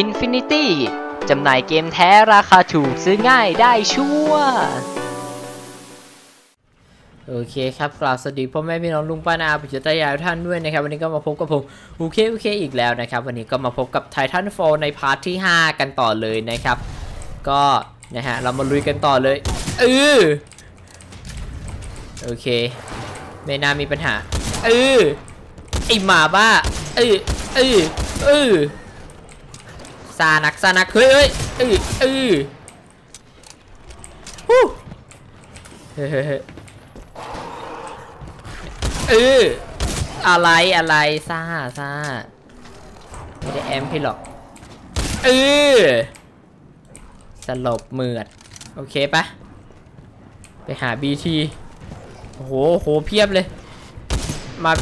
Infinity จำหน่ายเกมแท้ราคาถูกซื้อง่ายได้ชัวร์โอเคครับกล่าวสวัสดีพ่อแม่พี่น้องลุงป้านาผู้จัดยายท่านด้วยนะครับ วันนี้ก็มาพบกับผมโอเคโอเคอีกแล้วนะครับ วันนี้ก็มาพบกับ Titanfall ในพาร์ทที่ 5 กันต่อเลยนะครับ ก็นะฮะเรามาลุยกันต่อเลยเออโอเคไม่น่ามีปัญหาเออไอหมาบ้าเออเออเออ ซานักซานักเฮ้ยเอ้ยเออเออฮู้เฮ้ยเฮ้ยเฮ้ยเอออะไรอะไรซ่าซ่าไม่ได้แอมพี่หรอกเออสลบเหมือด โอเคปะไปหา BT โอ้โหโหเพียบเลย มา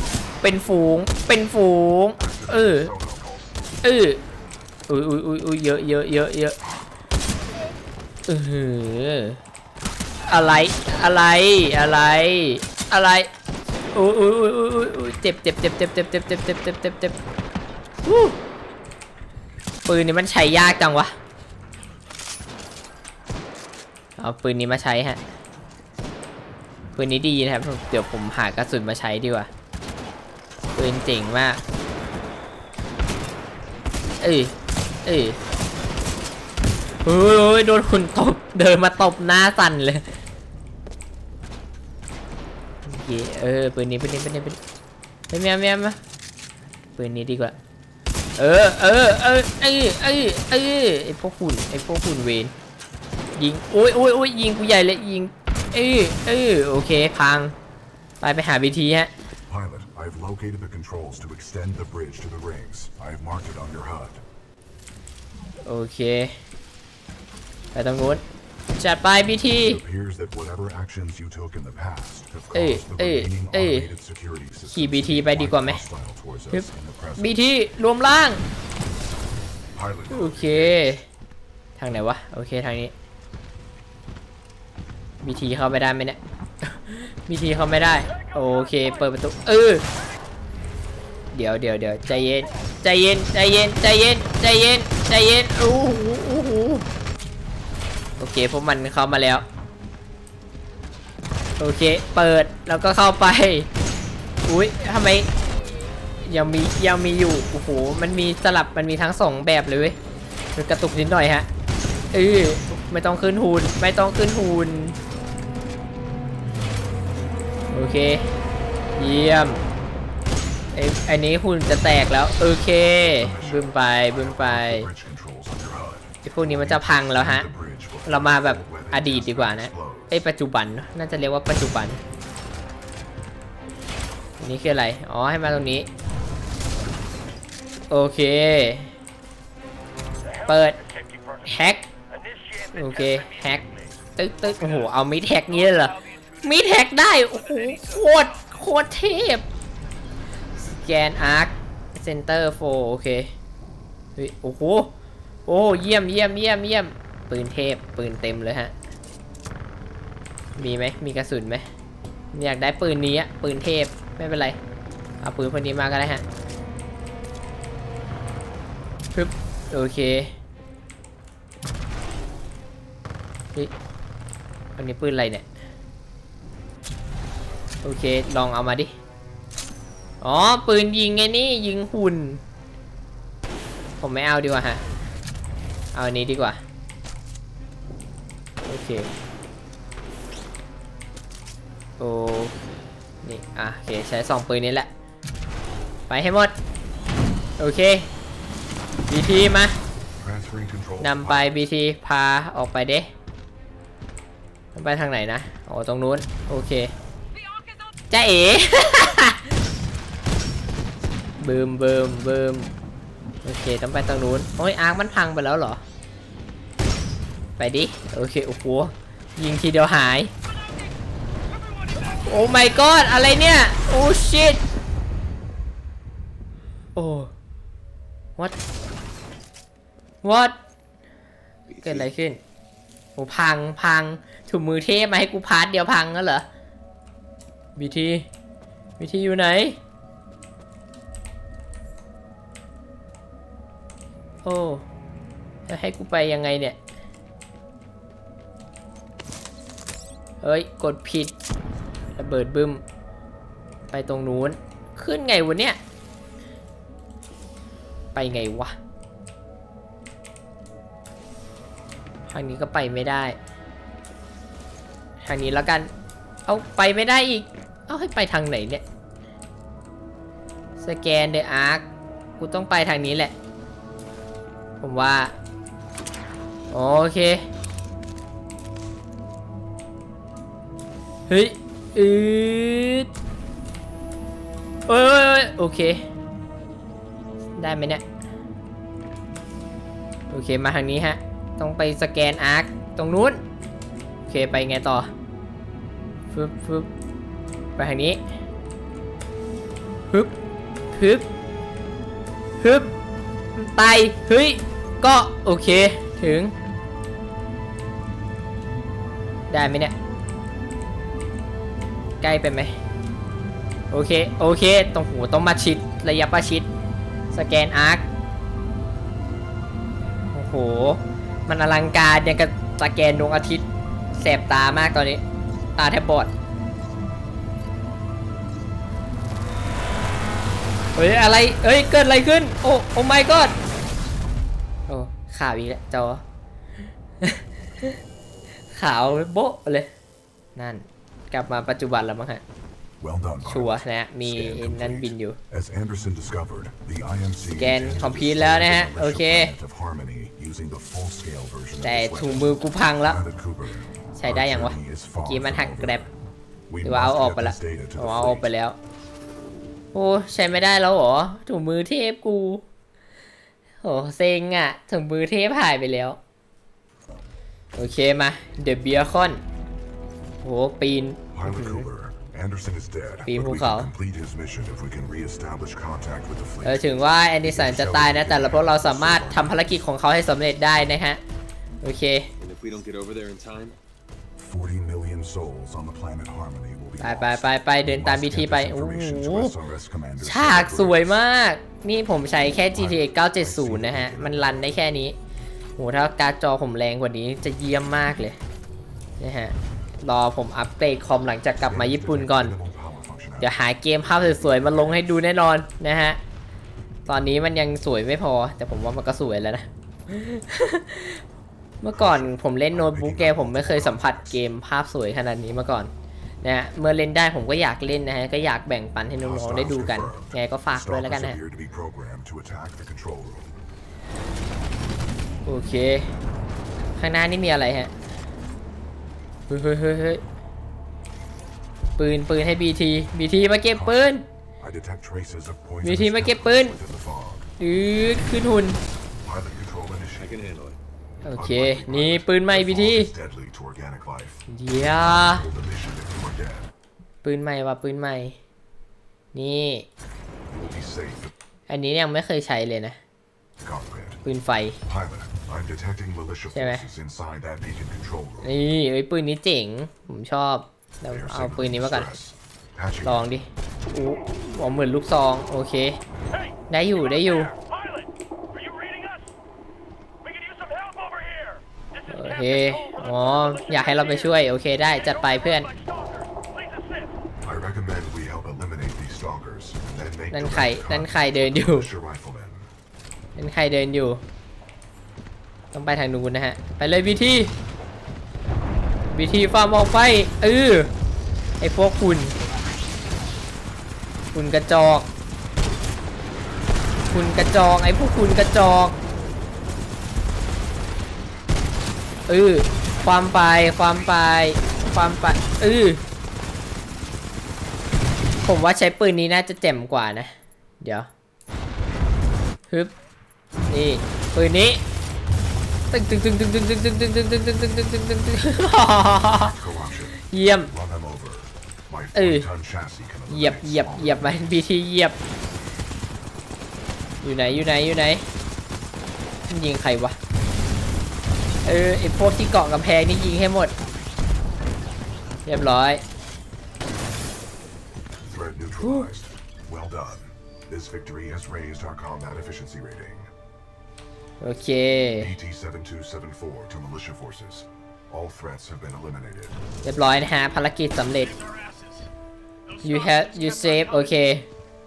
เป็นฝูงเป็นฝูง เออเออ อุ้ยอุ้ยอุ้ยอุ้ยเยอะเยอะเยอะเยอะเอออะไรอะไรอะไรอะไรอุ้ยอุ้ยอุ้ยอุ้ยอุ้ยอุ้ยเจ็บเจ็บเจ็บเจ็บเจ็บเจ็บเจ็บเจ็บเจ็บเจ็บเจ็บปืนนี้มันใช้ยากจังวะเอาปืนนี้มาใช้ฮะปืนนี้ดีนะครับเดี๋ยวผมหากระสุนมาใช้ดีกว่าปืนเจ๋งมากเอ้ย เอ้ยเฮ้ยโดนคุณตบ เดินมาตบหน้าสั่นเลยโอเคเออปืนนี้ปืนนี้ปืนนี้ปืนนี้ไม่มีไม่มีปืนนี้ดีกว่า เออเออเออเอ้ยเอ้ยเอ้ไอ้พวกหุ่นไอ้พวกหุ่นเวนยิงโอ้ยโอ้ยโอ้ยยิงกูใหญ่เลยยิงเอ้ยเอ้ยโอเคพังไปไปหาบีทีฮะ Pilot, I've located the controls to extend the bridge to the rings. I've marked it on your HUD. โอเค ไปตรงนู้นจัดไปบีที It appears that whatever actions you took in the past have Ê, caused the ê, remaining ê. automated security systems ขี่ BT ไป to ดีกว่าไหม be hostile towards us ฮึบ in the present. บีทีรวมร่าง Pilot, โอเค ทางไหนวะ โอเคทางนี้บีทีเข้าไปได้ไหมเนี่ยบีทีเข้าไม่ได้ โอเค เปิดประตู เออ เดี๋ยวเดี๋ยวเดี๋ยวใจเย็น ใจเย็น ใจเย็น ใจเย็น ใจเย็น ใจเย็นโอ้โหโอ้โหโอเคพวกมันเข้ามาแล้ว โอเค เปิดแล้วก็เข้าไป อุ้ยทำไม ยังมียังมีอยู่ โอ้โห มันมีสลับมันมีทั้งสองแบบเลยเว้ยกระตุกนิดหน่อยฮะเออไม่ต้องขึ้นหุ่นไม่ต้องขึ้นหุ่นโอเค เยี่ยม ไอ้ไอ้นี้หุ่นจะแตกแล้วโอเคบึ้มไปบึ้มไปไอ้พวกนี้มันจะพังแล้วฮะ เรามาแบบอดีตดีกว่านะไอ้ปัจจุบันน่าจะเรียกว่าปัจจุบันนนี้คืออะไรอ๋อให้มาตรงนี้โอเค เปิดแฮกโอเคแฮกตึ๊กตึ๊กโอ้โหเอามิดแฮกนี้เลยเหรอมิดแฮกได้โอ้โหโคตรโคตรเทพ แกนอาร์คเซนเตอร์โฟโอเคเฮ้ยโอ้โหโอ้เยี่ยมเยี่ยมเยี่ยมเยี่ยมปืนเทพปืนเต็มเลยฮะ มีไหมมีกระสุนไหมอยากได้ปืนนี้อะปืนเทพไม่เป็นไร เอาปืนคนนี้มาก็ได้ฮะพึบโอเคเฮ้ยอันนี้ปืนอะไรเนี่ย โอเค ลองเอามาดิ อ๋อ ปืนยิงไงนี่ยิงหุ่น ผมไม่เอาดีกว่าฮะ เอาอันนี้ดีกว่า โอเค โอ้นี่ อะโอเค ใช้สองปืนนี้แหละ ไปให้หมด โอเค BT มา Transferring control. นำไป BT พาออกไปเด้ต้องไปทางไหนนะ อ๋อ ตรงนู้น โอเคจ้าเอ๋ บืมเบืมเบืมโอเคต้องไปตรงนู้นโอ้ยอาร์คมันพังไปแล้วเหรอ ไปดิ โอเค โอ้โห ยิงทีเดียวหาย โอ้ my god อะไรเนี่ย โอ้ shit โอ้ what what เกิดอะไรขึ้น โอ้ พังพังถุงมือเทพมาให้กูพาร์ทเดียวพังแล้วเหรอบีทีบีทีอยู่ไหน โอ้จะให้กูไปยังไงเนี่ย เฮ้ย กดผิดระเบิดบึ้ม ไปตรงนู้น ขึ้นไงวะเนี่ย ไปไงวะ ทางนี้ก็ไปไม่ได้ ทางนี้แล้วกัน เอาไปไม่ได้อีก เอาให้ไปทางไหนเนี่ย สแกนเดอะอาร์ค กูต้องไปทางนี้แหละ ผมว่า โอเค เฮ้ยอืดเอ้ยโอเค ได้ไหมเนี่ย โอเค มาทางนี้ฮะ ต้องไปสแกนอาร์คตรงนู้น โอเค ไปไงต่อฟึบฟึบไปทางนี้ฮึบฮึบฮึบไตเฮ้ย ก็โอเคถึง ได้ไหมเนี่ย ใกล้ไปไหมโอเค โอเคตรงหูต้องมาชิดระยะประชิด สแกนอาร์คโอ้โห มันอลังการย่างกับสแกนดวงอาทิตย์แสบตามากตอนนี้ ตาแทบบอดเฮ้ยอะไรเฮ้ย เกิดอะไรขึ้น โอ้ โอ้ my god โอ้ ข่าวอีกแล้วจอ ขาวโบ๊ะเลย นั่น กลับมาปัจจุบันแล้วมั้งฮะ Well done, ชัวร์ Pilot. นะฮะมี Scan นั่น complete. บินอยู่ As Anderson discovered, the IMC สแกน intends to คอมพิว destroy แล้วนะ the ฮะ militia โอเค planet of Harmony using the full-scale version of แต่ this ถุง weapon. มือกูพังแล้ว Pilot Cooper, ใช้ได้ยังวะ our journey is เมื่อ far กี้มัน from หัก over. แกร็บ We หรือว่าเอา must ออก get ไปละ this data to เอา the เอาออกไป fleet. แล้ว โอ้ ใช้ไม่ได้แล้วเหรอถุงมือเทพกู โอ้เซ็งอะถุงมือเทพหายไปแล้ว โอเคมาเดอะเบียคอนโหปีน Pilot Cooper, Anderson is dead, ปีน but ภู we เขา can complete his mission if we can re-establish contact with the เออ fleet. ถึงว่าแอนดิสันจะตายนะ แต่เราพวกเราสามารถทำภารกิจของเขาให้สำเร็จได้นะฮะ โอเค And if we don't get over there in time, 40 million souls on the planet Harmony will be ไปไป lost. ไปไปเดินตาม We บี must ที get ไป this โอ้โห information to SRS Commander ฉากสวย Silver มาก นี่ผมใช้แค่ GTA 970 นะฮะ มันรันได้แค่นี้โหถ้าการ์ดจอผมแรงกว่านี้จะเยี่ยมมากเลยนะฮะรอผมอัปเกรดคอมหลังจากกลับมาญี่ปุ่นก่อน Minimal power functionality. เดี๋ยวหาเกมภาพสวยๆมาลงให้ดูแน่นอนนะฮะ ตอนนี้มันยังสวยไม่พอ แต่ผมว่ามันก็สวยแล้วนะ เมื่อก่อนผมเล่นโน้ตบุ๊กแกผมไม่เคยสัมผัสเกมภาพสวยขนาดนี้มาก่อน นะฮะเมื่อเล่นได้ผมก็อยากเล่นนะฮะก็อยากแบ่งปันให้น้องๆได้ดูกันไงก็ฝากด้วยแล้วกันนะฮะ Stalkers appear to be programmed to attack the control room. โอเค ข้างหน้านี่มีอะไรฮะเฮ้ยเฮ้ยเฮ้ยเฮ้ยปืนปืนให้บีทีบีทีมาเก็บปืน I detect traces of มี poisonous ทีมมาเก็บปืน chemicals within the fog. อืดขึ้นหุ่น โอเค นี่ปืนใหม่ The บี fog ที is deadly to organic life. เดี๋ยว Hold the mission if you are dead. ปืนใหม่ว่ะปืนใหม่ นี่ We'll be safe at อันนี้ยังไม่เคยใช้เลยนะ the cockpit. ปืนไฟ Pilot, I'm detecting militia Xem này. forces inside that beacon control room. นี่เอ้ยปืนนี้เจ๋ง ผมชอบเรา They are เอาปืนนี้ signaling มาก่อน distress. Patching ลองดิอู้ผมเหมือนลูกซอง โอเค ได้อยู่ได้อยู่ Pilot, are you reading us? We could use some help over here. This is โอ Captain เค Cole. อ๋ออยากให้เราไปช่วย โอเคได้จัดไปเพื่อน Like stalkers. Please assist. I recommend we help eliminate these stalkers, then make นั่น direct ใครนั่น contact ใครเดินอยู่ with militia riflemen. นั่นใครเดินอยู่ ต้องไปทางนู้นนะฮะ ไปเลยบีทีบีทีฟาร์มออกไปเออไอพวกคุณ คุณกระจอก คุณกระจอกไอพวกคุณกระจอก เออความไปความไปความไปเออผมว่าใช้ปืนนี้น่าจะแจ่มกว่านะ เดี๋ยวฮึบนี่ปืนนี้ตึงตึงตึงตึงตึงตึงตึงตึงตึงตึงตึงตึงตึงตึงตึงตึงเยี่ยม Run them over. My Ừ. 40-ton chassis can เหยียบเหยียบเหยียบมันบีทีเหยียบอยู่ไหนอยู่ไหนอยู่ไหนยิงใครวะ เออไอพวกที่เกาะกำแพงนี่ยิงให้หมด เรียบร้อย Threat neutralized. Well done. This victory has raised our combat efficiency rating. โอเค BT-7274 to militia forces. All threats have been eliminated. เรียบร้อยนะฮะภารกิจสำเร็จ Our asses. Those you scum have bastards you kept save coming. โอเค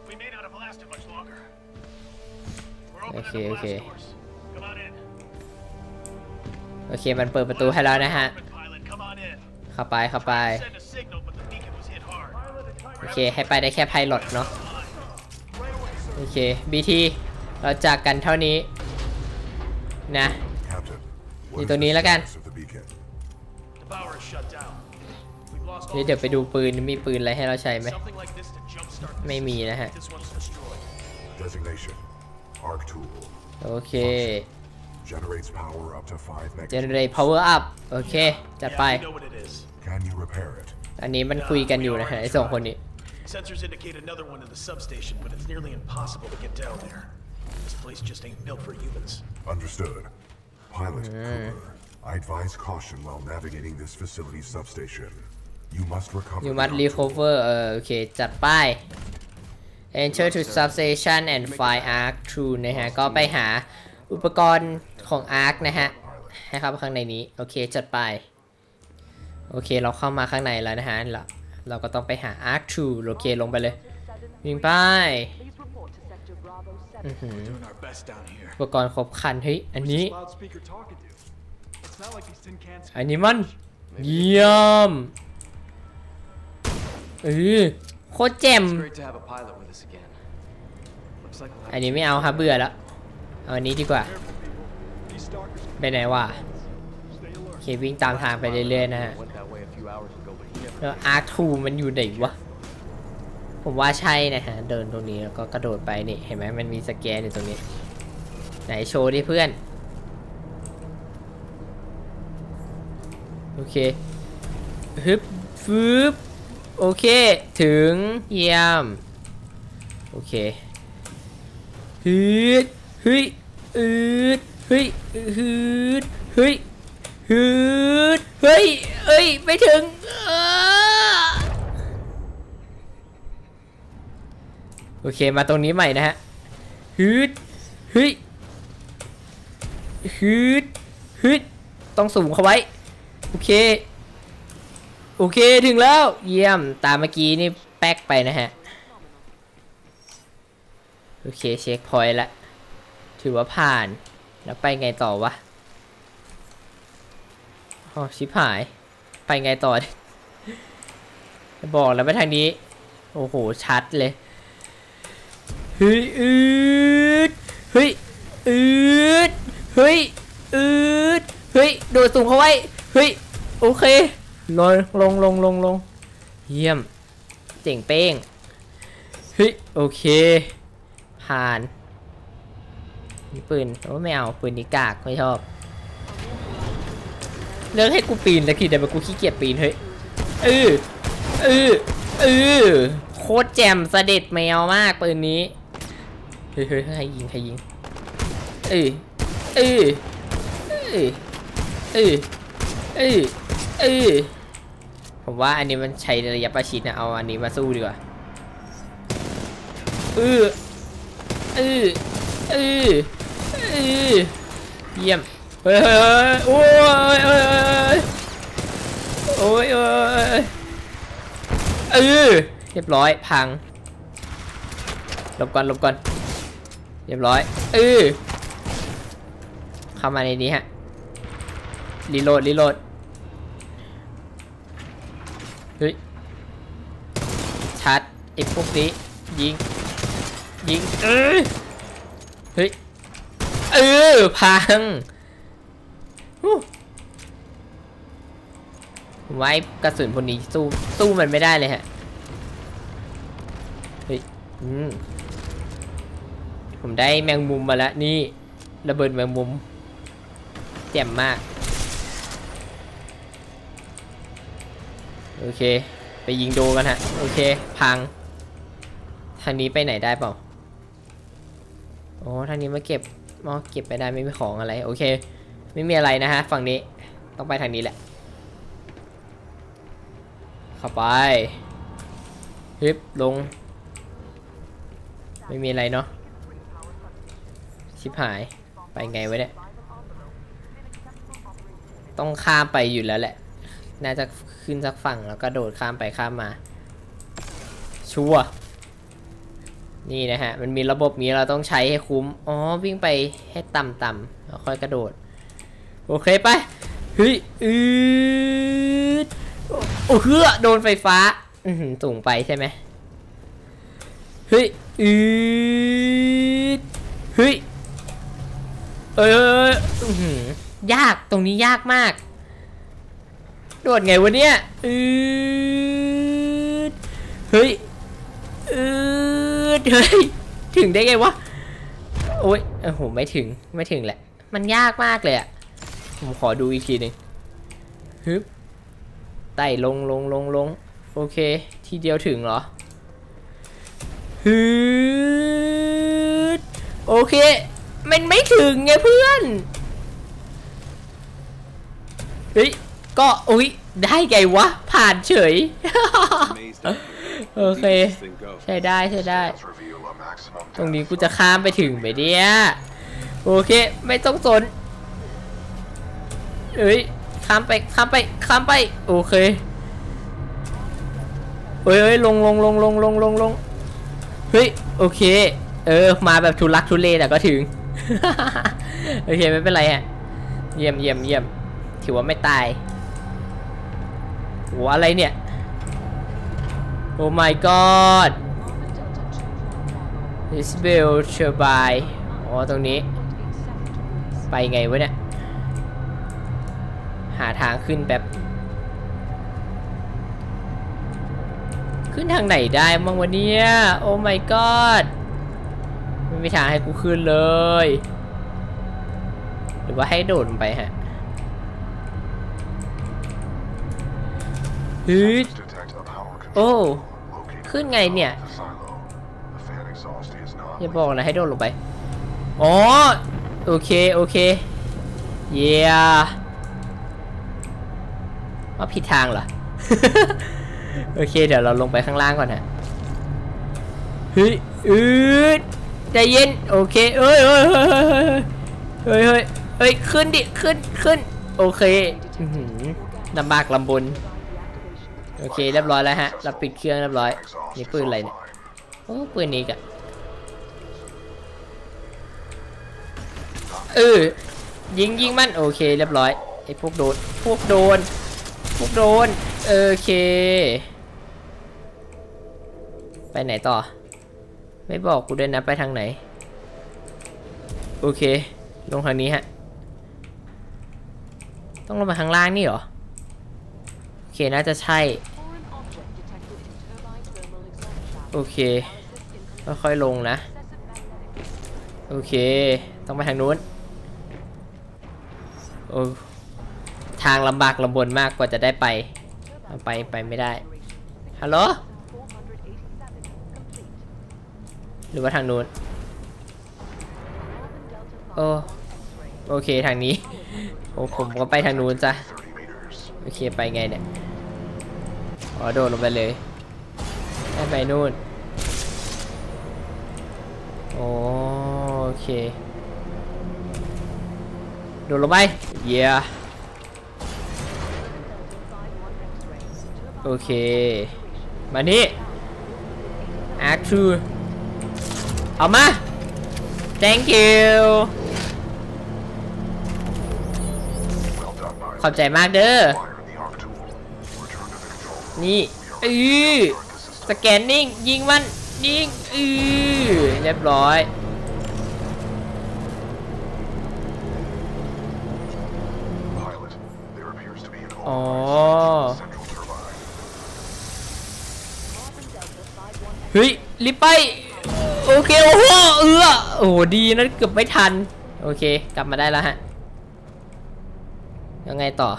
We may not have lasted much longer. We're โอเคมันเปิดประตูให้แล้วนะฮะ Pilot, come on in. เข้าไปเข้าไป Send a signal, but the beacon was hit hard. โอเคให้ไปได้แค่ไพลอตเนาะ โอเค BT เราจากกันเท่านี้ นะ Captain, what Dito is the nila kan? status of the beacon? The power is shut down. We've lost เดี๋ยวเดี๋ยวไปดูปืนมีปืนอะไรให้เราใช้ไหม something like this to jumpstart the ไม่มี system. นะฮะ This one's destroyed. Designation. Arc tool. โอเค Generates power up to 5 megajoule. generate power up โอเค จัด Yeah, ไป we know what it is. Can you repair it? อันนี้มันคุยกันอยู่นะฮะไอ้สองคนนี้ Sensors indicate another one in the substation, but it's nearly impossible to get down there. This place just ain't built for humans. Understood. Pilot Cooper, I advise caution while navigating this facility's substation. You must recover. you the must arc tool. recover เออโอเค จัดไป enter to substation and find arc true นะฮะ ก็ไปหา อุปกรณ์ของ arc นะฮะให้เข้าไปข้างในนี้ โอเคจัดไป โอเคเราเข้ามาข้างในแล้วนะฮะเราเราก็ต้องไปหา arc true โอเคลงไปเลย วิ่งไป Please report to Sector Bravo 7. Doing our best down here. อุปกรณ์ครบครันเฮ้ยอันนี้ loudspeaker talking to? It's not like these tin cans. อันนี้มันเยี่ยมเออโคตรแจ่ม Great to have a pilot with us again. Looks like we'll อัน have นี้ไม่เอาครับเบื่อแล้ว เอาอันนี้ดีกว่า ไปไหนวะเควิ่งตามทางไปเรื่อยๆนะฮะแล้วอาร์คทูมันอยู่ไหนวะ ผมว่าใช่นะฮะ เดินตรงนี้แล้วก็กระโดดไปนี่ เห็นไหมมันมีสแกนอยู่ตรงนี้ ไหนโชว์ดิเพื่อน โอเคฮึบฟืบโอเค ถึงเยี่ยม โอเคฮึด เฮ้ยอืดเฮ้ยฮึดเฮ้ยฮึดเฮ้ยเอ้ยไม่ถึงอโอเคมาตรงนี้ใหม่นะฮะฮึดเฮ้ยฮึดฮึดต้องสูงเข้าไว้ โอเค โอเคถึงแล้ว เยี่ยมตามเมื่อกี้นี่แป๊กไปนะฮะ โอเค เช็คพอยต์ละ ถือว่าผ่าน แล้วไปไงต่อวะอ๋อชิบหาย ไปไงต่อบอกแล้วไปทางนี้ โอ้โห ชัดเลยเฮ้ยอืดเฮ้ยอืดเฮ้ยอืดเฮ้ยโดดสูงเข้าไว้เฮ้ยโอเคลงลงลงลงลงเยี่ยม เจ๋งเป้งเฮ้ยโอเค ผ่าน มีปืนโอ้ไม่เอา ปืนนี้กากไม่ชอบ เลิกให้กูปีนแล้วทีเดี๋ยวกูขี้เกียจปีนเฮ้ยเออเออเออโคตรแจ่มเสด็จแมวมากปืนนี้ เฮ้ยเฮ้ยใครยิงใครยิงเออเออเออเออเออเออผมว่าอันนี้มันใช้ระยะประชิดนะเอาอันนี้มาสู้ดีกว่าเออเออเออ เยี่ยมเฮ้ยเฮ้ยโอ้ยโอ้ยโอ้ยโอ้ยเออเรียบร้อยพังหลบก่อนหลบก่อนเรียบร้อยเออเข้ามาในนี้ฮะ reload reload เฮ้ยชัดไอ้พวกนี้ยิงยิงเออเฮ้ย เออ พังฮู้ผมว่าไอ้กระสุนพวกนี้สู้สู้มันไม่ได้เลยฮะ เฮ้ยอืมผมได้แมงมุมมาแล้วนี่ระเบิดแมงมุมแจ่มมาก โอเค ไปยิงโดกันฮะ โอเค พัง ทางนี้ไปไหนได้เปล่า โอ้ทางนี้มาเก็บ มอเก็บไปได้ไม่มีของอะไรโอเค ไม่มีอะไรนะฮะฝั่งนี้ต้องไปทางนี้แหละ เข้าไปฮึบลง ไม่มีอะไรเนาะชิบหายไปไปไงวะเนี่ยต้องข้ามไปอยู่แล้วแหละ น่าจะขึ้นสักฝั่งแล้วก็โดดข้ามไปข้ามมา ชัวร์ นี่นะฮะ มันมีระบบนี้เราต้องใช้ให้คุ้ม อ๋อ วิ่งไปให้ต่ำๆแล้วค่อยกระโดด โอเคไป เฮ้ย อืดโอ้เฮือโดนไฟฟ้า อืสูงไปใช่ไหมเฮ้ย อืดเฮ้ย เอออื้อหือยาก ตรงนี้ยากมาก โดดไงวะเนี่ย อืดเฮ้ย อืด เฮ้ยถึงได้ไงวะโอ้ยโอ้โหไม่ถึงไม่ถึงแหละ มันยากมากเลยอะผมขอดูอีกทีหนึ่งฮึบไต่ลงลงลงลงโอเค ทีเดียวถึงเหรอฮึดโอเค มันไม่ถึงไงเพื่อนเฮ้ยก็อุ้ยได้ไงวะ ผ่านเฉย Amazed at you. โอเค ใช่ได้ใช่ได้ ตรงนี้กูจะข้ามไปถึงไหมเนี่ยโอเค ไม่ต้องสนเอ้ยข้ามไปข้ามไปข้ามไป โอเคเฮ้ยเฮ้ยลงลงลงลงลงลงลงเฮ้ยโอเค เออ มาแบบทุลักทุเลแต่ก็ถึง โอเคไม่เป็นไรฮะเยี่ยมเยี่ยมเยี่ยมถือว่าไม่ตายโหอะไรเนี่ย โอ้ my god ดิสเบลเชอร์บายอ๋อ ตรงนี้ ไปไงวะเนี่ย หาทางขึ้นแบบ ขึ้นทางไหนได้บ้างวะเนี่ยโอ้ my god ไม่มีทางให้กูขึ้นเลย หรือว่าให้โดดลงไปฮะฮึด Detect a power control โอ้ ขึ้นไงเนี่ย อย่าบอกนะให้โดดลงไป อ๋อ โอเค โอเค เยียว่าผิดทางเหรอ โอเค เดี๋ยวเราลงไปข้างล่างก่อนฮะ เฮ้ยอืดใจเย็น โอเค เอ้ยเอ้ยเฮ้ยเฮ้ยเฮ้ยเฮ้ยขึ้นดิ ขึ้น ขึ้น โอเคอื้อหือลำบากลำบน โอเคเรียบร้อยแล้วฮะเราปิดเครื่องเรียบร้อยนี่ปืนอะไรเนี่ยโอ้ปืนนี้กะเออยิงยิงมันโอเคเรียบร้อยไอ้พวกโดนพวกโดนพวกโดนโอเค ไปไหนต่อ ไม่บอกกูด้วยนะไปทางไหน โอเค ลงทางนี้ฮะ ต้องลงมาข้างล่างนี่เหรอ เคน่าจะใช่ โอเคค่อยๆลงนะ โอเค ต้องไปทางนู้น โอ้ทางลำบากลำบนมากกว่าจะได้ไปไปไปไม่ได้ ฮัลโหล หรือว่าทางนู้น โอ้โอเคทางนี้ โอ้ผมก็ไปทางนู้นจ้ะ โอเคไปไงเนี่ย อ๋อโดดลงไปเลยให้ไปนู่นโอเค โดดลงไปเยียโอเค มานี่อาร์ทูเอามา thank you ขอบใจมากเด้อ นี่อือสแกนนิ่งยิงมันยิงอือเรียบร้อย Pilot, there appears to be an Oh. override switch in the central turbine. Northern Delta 51เฮ้ยรีบไปโอเคโอ้โหเออโอ้โหดีนะเกือบไม่ทันโอเคกลับมาได้แล้วฮะยังไงต่อ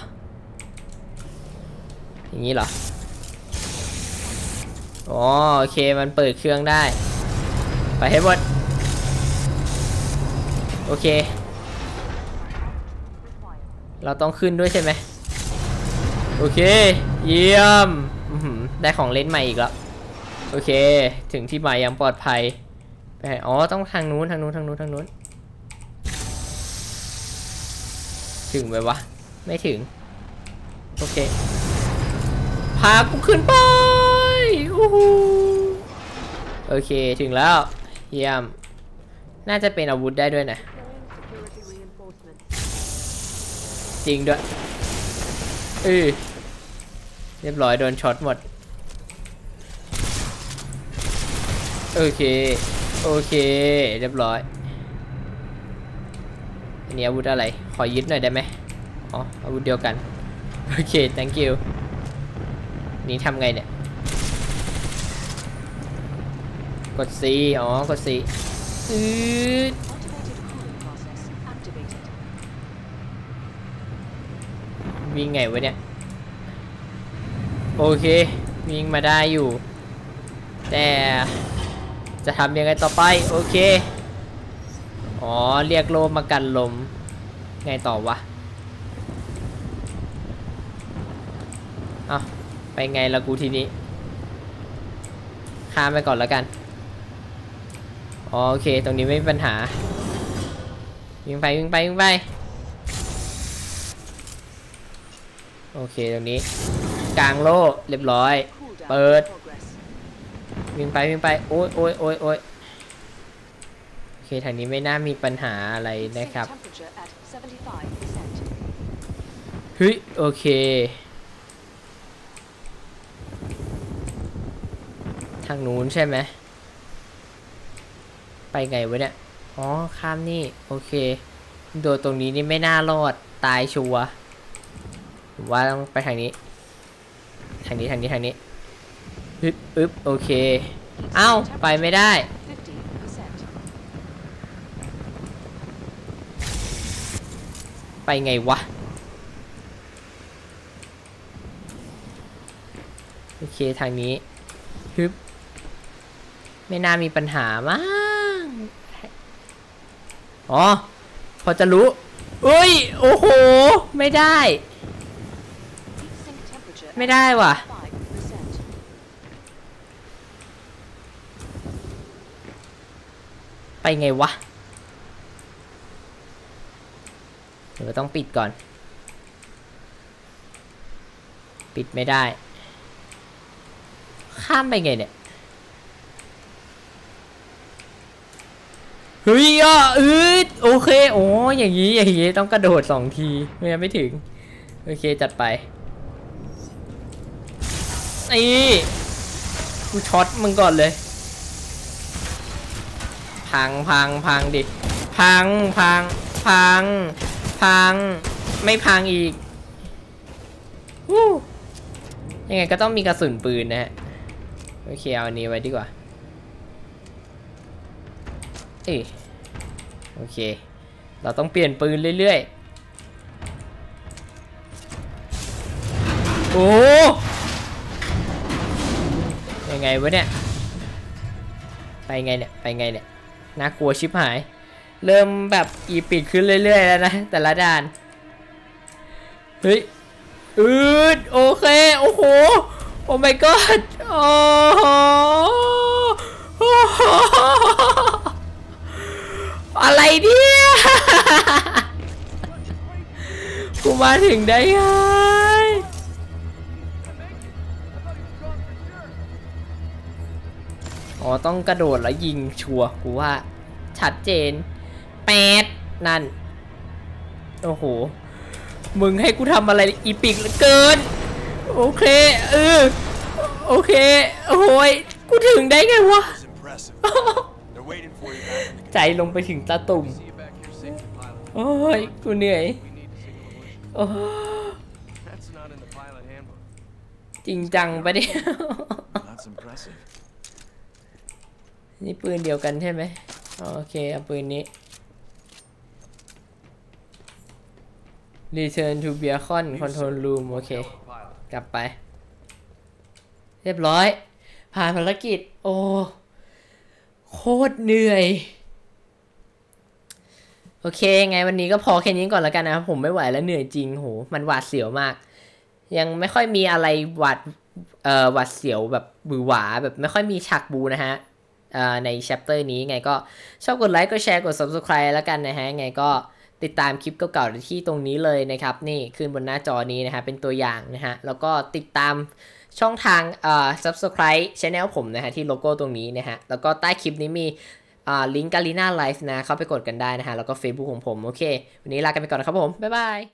อย่างนี้เหรอ อ๋อโอเคมันเปิดเครื่องได้ ไปให้หมดโอเค เราต้องขึ้นด้วยใช่ไหมโอเค เยี่ยมได้ของเล่นใหม่อีกแล้วโอเค ถึงที่หมายอย่างปลอดภัยไปอ๋อต้องทางนู้นทางนู้นทางนู้นทางนู้น ถึงไหมวะ ไม่ถึง โอเค พากูขึ้นไป โอเคถึงแล้ว เยี่ยม น่าจะเป็นอาวุธได้ด้วยนะ จริงด้วยเออเรียบร้อยโดนช็อตหมด โอเค โอเค เรียบร้อย อันนี้อาวุธอะไร ขอยึดหน่อยได้ไหมอ๋ออาวุธเดียวกัน โอเค thank you นี่ทำไงเนี่ย กด C อ๋อ กด C อืดวิ่งไงวะเนี่ย โอเค วิ่งมาได้อยู่ แต่จะทำยังไงต่อไป โอเค อ๋อ เรียกโลมมากันลม ไงต่อวะเอาไปไงละกูทีนี้ข้ามไปก่อนแล้วกัน โอเค ตรงนี้ไม่มีปัญหา วิ่งไปวิ่งไปวิ่งไป โอเค ตรงนี้ กลางโล่เรียบร้อย Cooldown Bird. in progress. วิ่งไปวิ่งไป โอ้ยโอ้ยโอ้ยโอ้ยโอเคทางนี้ไม่น่ามีปัญหาอะไรนะครับ เฮ้ย โอเคทางนู้นใช่ไหม ไปไงวะเนี่ย อ๋อ ข้ามนี่ โอเค โดนตรงนี้นี่ไม่น่ารอด ตายชัวว่าต้องไปทางนี้ ทางนี้ ทางนี้ ทางนี้อึ๊บอึ๊บโอเค เอ้า ไปไม่ได้ ไปไงวะ โอเค ทางนี้ฮึบไม่น่ามีปัญหามั้ง อ๋อ พอจะรู้เอ้ย โอ้โห ไม่ได้ ไม่ได้ว่ะ ไปไงวะเดี๋ยวต้องปิดก่อน ปิดไม่ได้ ข้ามไปไงเนี่ย เฮ้ยอะอืดโอเคโอ้อย่างนี้อย่างนี้ต้องกระโดดสองทีไม่งั้นไม่ถึง โอเคจัดไปนี่กูช็อตมึงก่อนเลย พังพังพังดิ พังพังพัง พัง ไม่พังอีกวู้ยังไงก็ต้องมีกระสุนปืนนะฮะ โอเคเอาอันนี้ไว้ดีกว่า เอ้ โอเค เราต้องเปลี่ยนปืนเรื่อยๆ โอ้ยังไงวะเนี่ย ไปไงเนี่ย ไปไงเนี่ย น่ากลัวชิบหาย เริ่มแบบอีปิดขึ้นเรื่อยๆแล้วนะ แต่ละด่าน เฮ้ย อืดโอเค โอ้โห โอ้ my god โอ้โห เนี่ย กูมาถึงได้ไงอ๋อต้องกระโดดแล้วยิงชัวร์กูว่า ชัดเจนแปดนั่น โอ้โห มึงให้กูทำอะไรอีปิกเหลือเกิน โอเค เออ โอเค โอ้ยกูถึงได้ไงวะ ใจลงไปถึงตาตุ่ม See you back here safely, pilot. โอ้ย กูเหนื่อย We need to signal mission. โอ้ That's not in the pilot handbook. จริงจังปะเนี่ย That's impressive. นี่ปืนเดียวกันใช่ไหมอ๋อโอเค เอาปืนนี้ Return to Beacon Control Room โอเค Pilot. กลับไป เรียบร้อย ผ่านภารกิจ โอ้ โคตรเหนื่อย โอเค ไงวันนี้ก็พอแค่นี้ก่อนแล้วกันนะครับผมไม่ไหวแล้วเหนื่อยจริงโหมันหวาดเสียวมาก ยังไม่ค่อยมีอะไรหวาดเอ่อหวาดเสียวแบบบือหวาแบบไม่ค่อยมีฉากบู๊นะฮะเอ่อใน chapter นี้ไงก็ชอบกดไลค์กดแชร์กด subscribe แล้วกันนะฮะไงก็ติดตามคลิปเก่าๆที่ตรงนี้เลยนะครับ นี่ขึ้นบนหน้าจอนี้นะฮะเป็นตัวอย่างนะฮะแล้วก็ติดตาม ช่องทางเอ่อ subscribe channel ผมนะฮะที่โลโก้ตรงนี้นะฮะแล้วก็ใต้คลิปนี้มีอ่าลิงก์กาลิน่าไลฟ์นะ เข้าไปกดกันได้นะฮะ แล้วก็ Facebook ของผม โอเค วันนี้ลากันไปก่อนนะครับผม บ๊ายบาย